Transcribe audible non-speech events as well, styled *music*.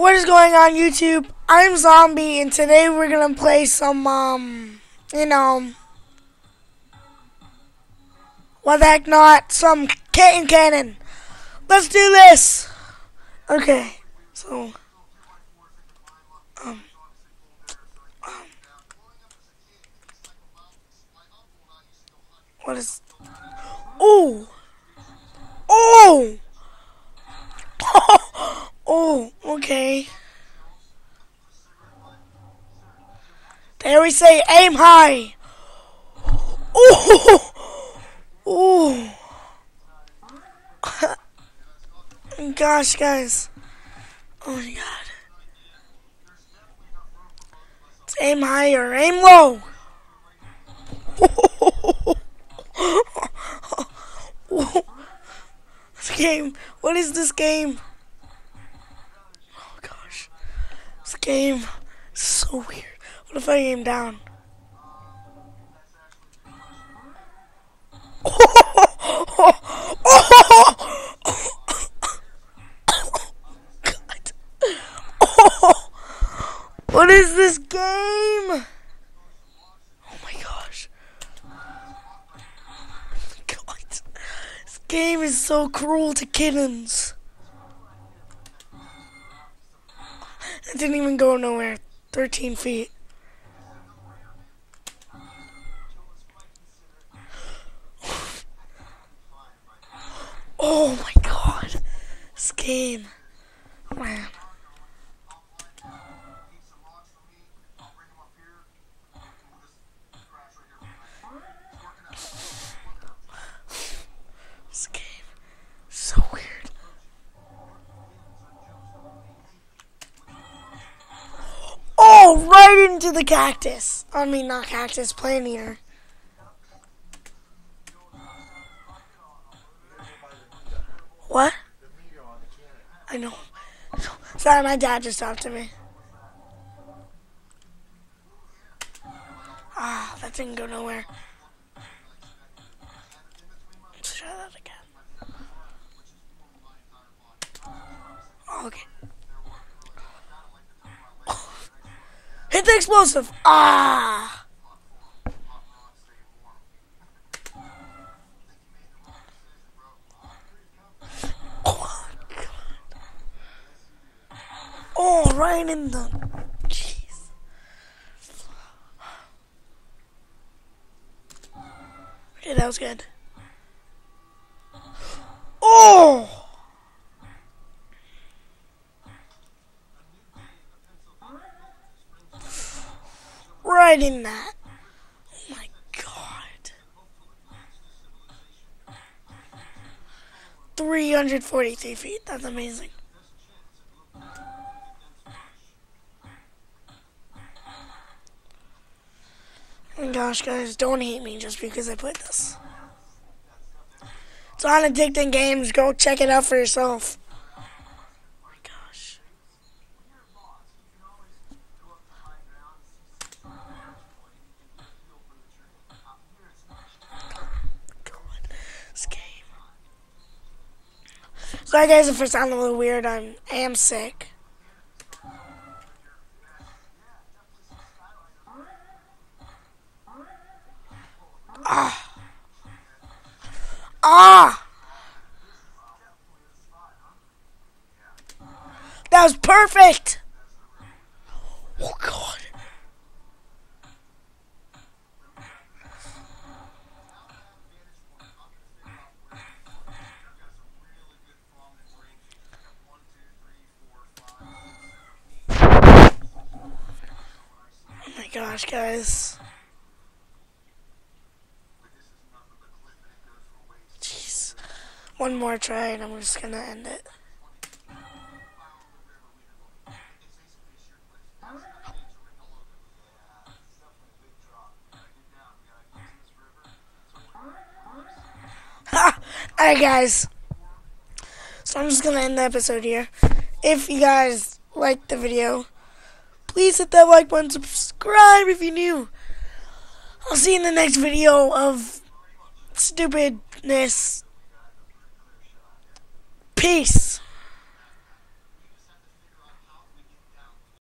What is going on YouTube? I'm Zombie and today we're gonna play some um you know what the heck not some Kitten Cannon. Let's do this. Okay, so um, um what is Oh Oh Oh, okay. There we say aim high. Oh, oh. *laughs* Gosh, guys. Oh my god. It's aim high or aim low. *laughs* this game. What is this game? Oh gosh. This game is so weird. What if I aim down? What is this game? Oh my gosh. God. This game is so cruel to kittens. It didn't even go nowhere. 13 feet. Oh my god. This game. Man. This game. So weird. Oh, right into the cactus. I mean, not cactus, plant eater. What? I know. Sorry, my dad just talked to me. Ah, that didn't go nowhere. Let's try that again. Oh, okay. Hit the explosive. Ah. Oh, right in the. Jeez. Okay, that was good. Oh! right in that. Oh my god. 343 feet. That's amazing. Oh gosh, guys, don't hate me just because I put this. It's on Addicting Games. Go check it out for yourself. Oh Sorry guys if I sound a little weird, I'm, I am sick. Ah. Ah. That was perfect. Oh God. Oh my gosh, guys. Jeez. One more try and I'm just gonna end it. Alright guys. So I'm just gonna end the episode here. If you guys liked the video, Please hit that like button, subscribe if you're new. I'll see you in the next video of stupidness. Peace.